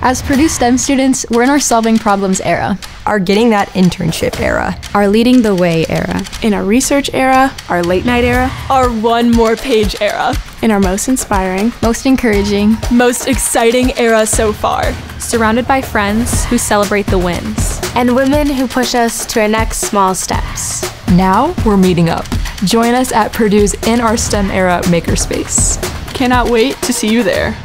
As Purdue STEM students, we're in our solving problems era. Our getting that internship era. Our leading the way era. In our research era, our late night era, our one more page era. In our most inspiring, most encouraging, most exciting era so far. Surrounded by friends who celebrate the wins. And women who push us to our next small steps. Now we're meeting up. Join us at Purdue's In Our STEM Era Makerspace. Cannot wait to see you there.